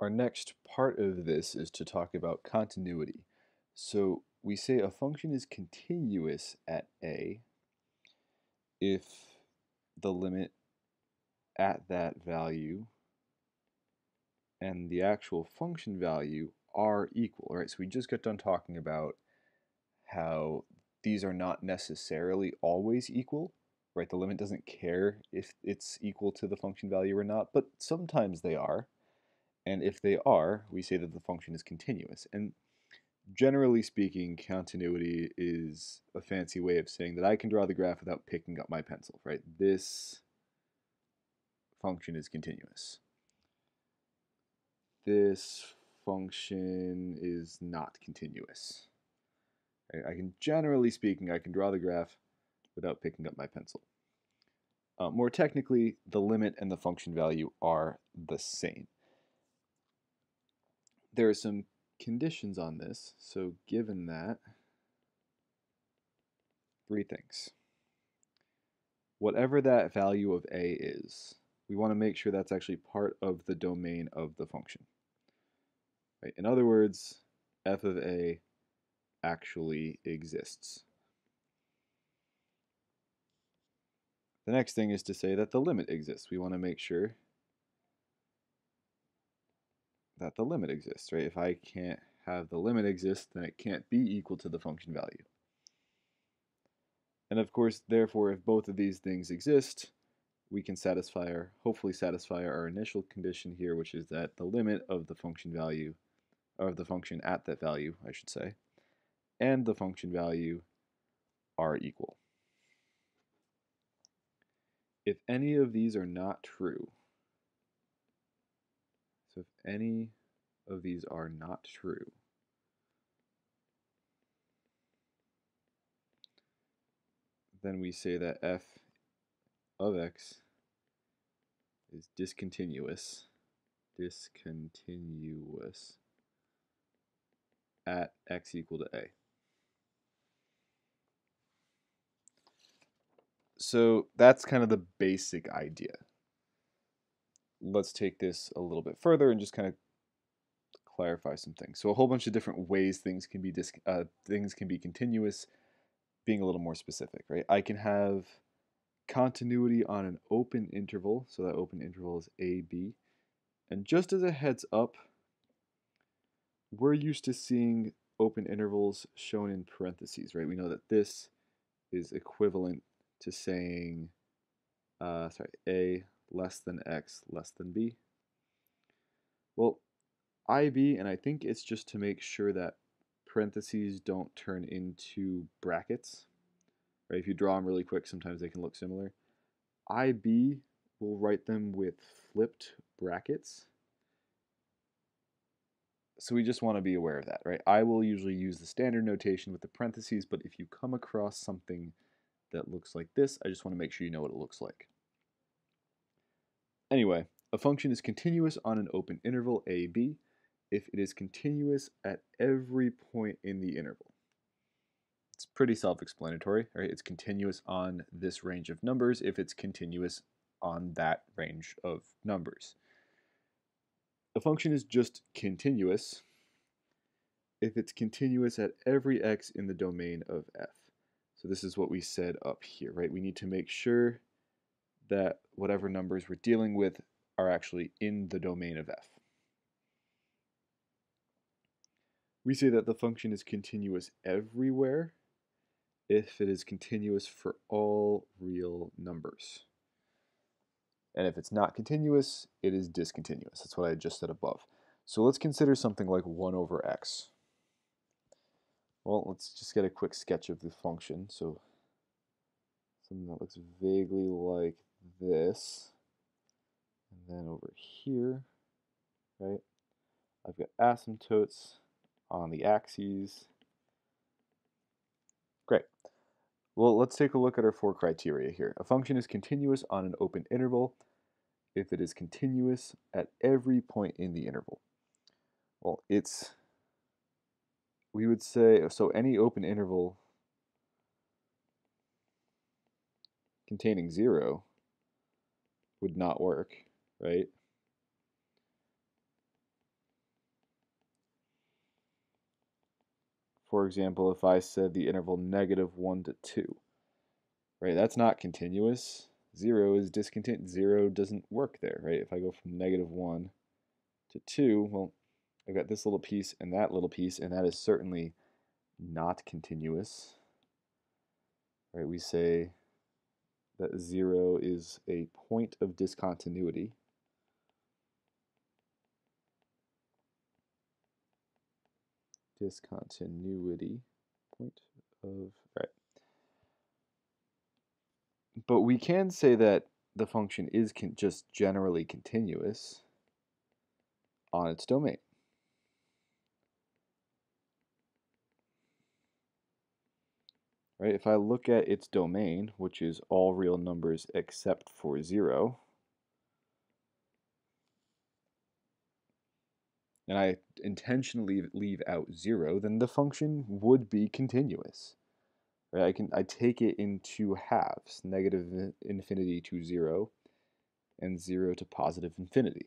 Our next part of this is to talk about continuity. So we say a function is continuous at a if the limit at that value and the actual function value are equal, right? So we just got done talking about how these are not necessarily always equal, right? The limit doesn't care if it's equal to the function value or not, but sometimes they are. And if they are, we say that the function is continuous. And generally speaking, continuity is a fancy way of saying that I can draw the graph without picking up my pencil, right? This function is continuous. This function is not continuous. I can, generally speaking, I can draw the graph without picking up my pencil. Uh, more technically, the limit and the function value are the same there are some conditions on this. So given that, three things. Whatever that value of a is, we want to make sure that's actually part of the domain of the function. Right? In other words, f of a actually exists. The next thing is to say that the limit exists. We want to make sure that the limit exists, right? If I can't have the limit exist, then it can't be equal to the function value. And of course, therefore, if both of these things exist, we can satisfy our, hopefully satisfy our initial condition here, which is that the limit of the function value, or of the function at that value, I should say, and the function value are equal. If any of these are not true, so if any of these are not true, then we say that f of x is discontinuous, discontinuous at x equal to a. So that's kind of the basic idea let's take this a little bit further and just kind of clarify some things. So a whole bunch of different ways things can be uh, things can be continuous, being a little more specific, right? I can have continuity on an open interval, so that open interval is a b, and just as a heads up, we're used to seeing open intervals shown in parentheses, right? We know that this is equivalent to saying, uh, sorry, a less than x less than b? Well, IB, and I think it's just to make sure that parentheses don't turn into brackets. Right? If you draw them really quick, sometimes they can look similar. IB, we'll write them with flipped brackets. So we just want to be aware of that, right? I will usually use the standard notation with the parentheses, but if you come across something that looks like this, I just want to make sure you know what it looks like. Anyway, a function is continuous on an open interval a, b if it is continuous at every point in the interval. It's pretty self-explanatory, right? It's continuous on this range of numbers if it's continuous on that range of numbers. A function is just continuous if it's continuous at every x in the domain of f. So this is what we said up here, right? We need to make sure that whatever numbers we're dealing with are actually in the domain of f. We say that the function is continuous everywhere if it is continuous for all real numbers. And if it's not continuous, it is discontinuous. That's what I just said above. So let's consider something like 1 over x. Well, let's just get a quick sketch of the function. So something that looks vaguely like this. And then over here, right, I've got asymptotes on the axes. Great. Well, let's take a look at our four criteria here. A function is continuous on an open interval if it is continuous at every point in the interval. Well, it's, we would say, so any open interval containing zero would not work, right? For example, if I said the interval negative 1 to 2, right, that's not continuous. 0 is discontinuous. 0 doesn't work there, right? If I go from negative 1 to 2, well, I've got this little piece and that little piece, and that is certainly not continuous. Right, we say that 0 is a point of discontinuity. Discontinuity, point of, right. But we can say that the function is just generally continuous on its domain. Right? If I look at its domain, which is all real numbers except for 0, and I intentionally leave out 0, then the function would be continuous. Right? I can I take it in two halves, negative infinity to 0 and 0 to positive infinity.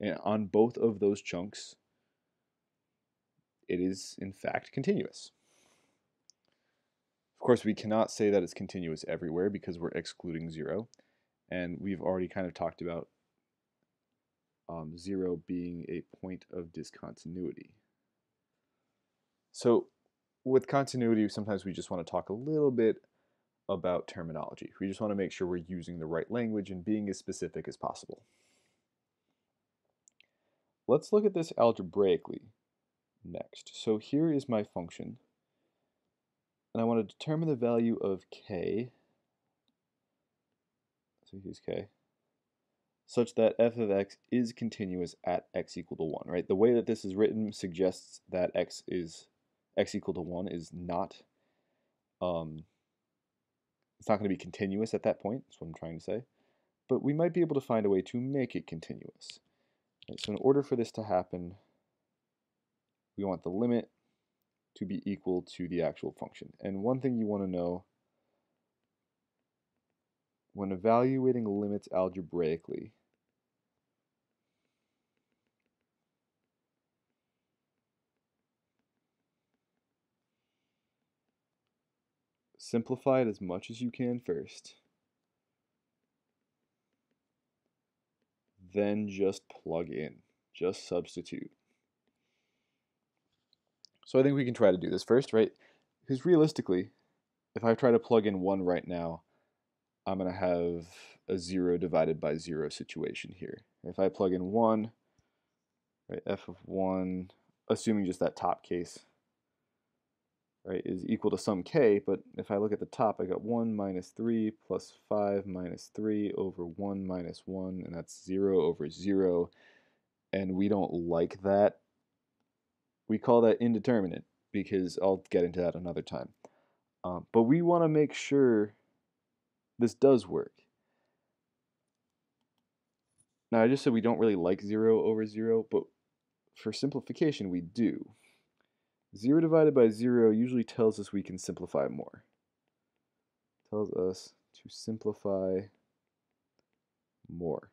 And on both of those chunks, it is in fact continuous. Course, we cannot say that it's continuous everywhere because we're excluding 0. And we've already kind of talked about um, 0 being a point of discontinuity. So with continuity, sometimes we just want to talk a little bit about terminology. We just want to make sure we're using the right language and being as specific as possible. Let's look at this algebraically next. So here is my function and I want to determine the value of k, so here's k, such that f of x is continuous at x equal to 1, right? The way that this is written suggests that x is x equal to 1 is not um, it's not going to be continuous at that point, that's what I'm trying to say. But we might be able to find a way to make it continuous. Right, so in order for this to happen, we want the limit to be equal to the actual function. And one thing you want to know when evaluating limits algebraically, simplify it as much as you can first. Then just plug in, just substitute. So I think we can try to do this first, right? Because realistically, if I try to plug in 1 right now, I'm going to have a 0 divided by 0 situation here. If I plug in 1, right, f of 1, assuming just that top case, right, is equal to some k, but if I look at the top, I got 1 minus 3 plus 5 minus 3 over 1 minus 1, and that's 0 over 0, and we don't like that we call that indeterminate because I'll get into that another time. Um, but we want to make sure this does work. Now, I just said we don't really like 0 over 0, but for simplification, we do. 0 divided by 0 usually tells us we can simplify more. Tells us to simplify more.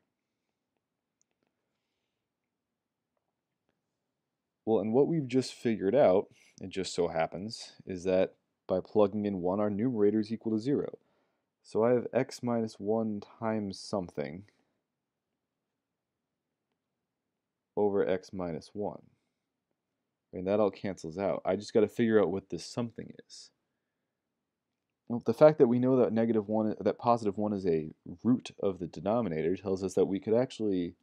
Well, and what we've just figured out, it just so happens, is that by plugging in 1, our numerator is equal to 0. So I have x minus 1 times something over x minus 1. And that all cancels out. I just got to figure out what this something is. Well, the fact that we know that negative 1, that positive 1 is a root of the denominator tells us that we could actually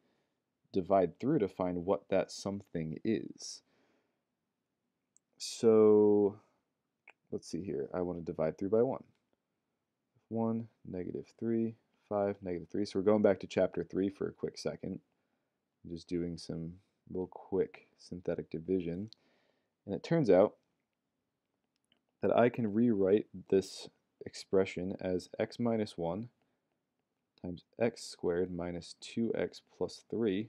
divide through to find what that something is. So let's see here. I want to divide through by 1. 1, negative 3, 5, negative 3. So we're going back to chapter 3 for a quick second. I'm just doing some real quick synthetic division. And it turns out that I can rewrite this expression as x minus 1 times x squared minus 2x plus 3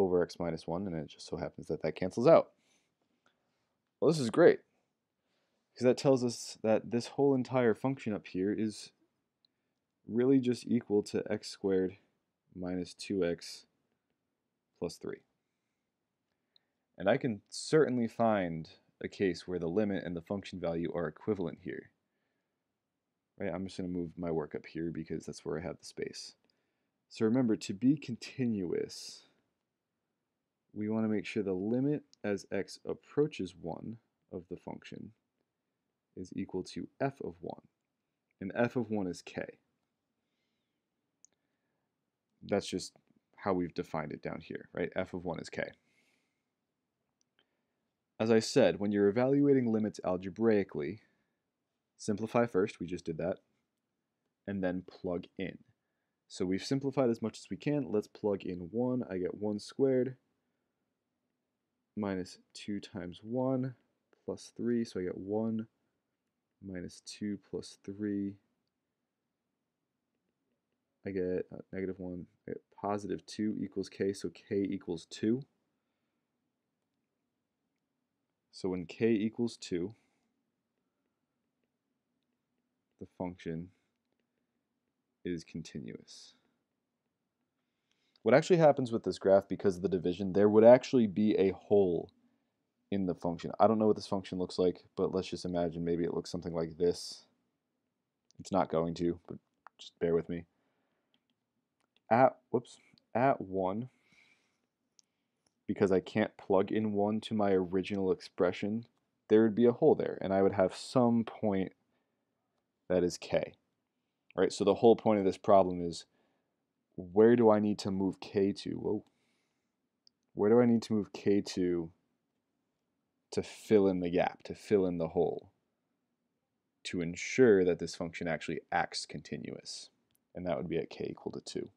over x minus 1, and it just so happens that that cancels out. Well, this is great, because that tells us that this whole entire function up here is really just equal to x squared minus 2x plus 3. And I can certainly find a case where the limit and the function value are equivalent here. Right, I'm just going to move my work up here because that's where I have the space. So remember, to be continuous, we want to make sure the limit as x approaches 1 of the function is equal to f of 1. And f of 1 is k. That's just how we've defined it down here, right? f of 1 is k. As I said, when you're evaluating limits algebraically, simplify first, we just did that, and then plug in. So we've simplified as much as we can. Let's plug in 1. I get 1 squared minus 2 times 1 plus 3. So I get 1 minus 2 plus 3. I get uh, negative 1. I get positive 2 equals k, so k equals 2. So when k equals 2, the function is continuous. What actually happens with this graph, because of the division, there would actually be a hole in the function. I don't know what this function looks like, but let's just imagine maybe it looks something like this. It's not going to, but just bear with me. At, whoops, at 1, because I can't plug in 1 to my original expression, there would be a hole there, and I would have some point that is k. All right, so the whole point of this problem is where do I need to move k to? Whoa. Where do I need to move k to to fill in the gap, to fill in the hole, to ensure that this function actually acts continuous? And that would be at k equal to 2.